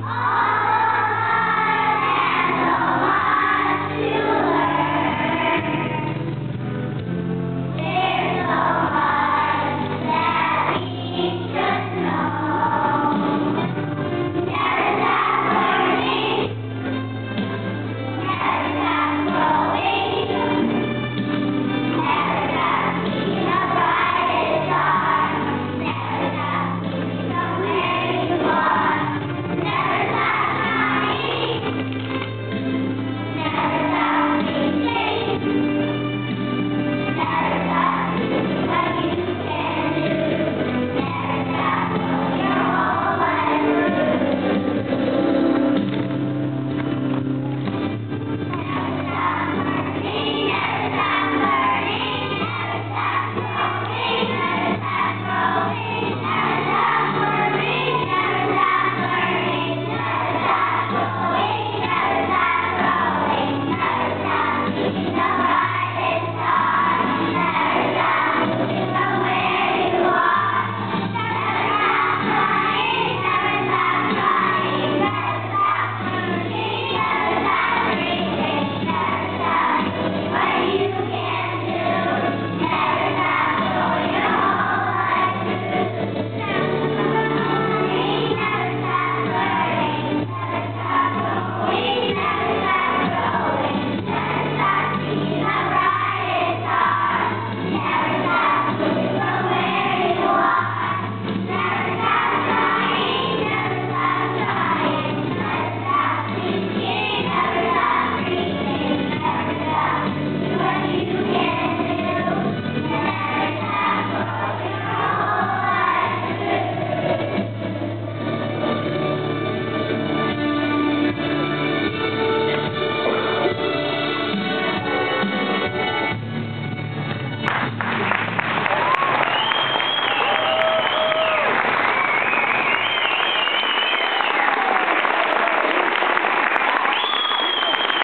Amen.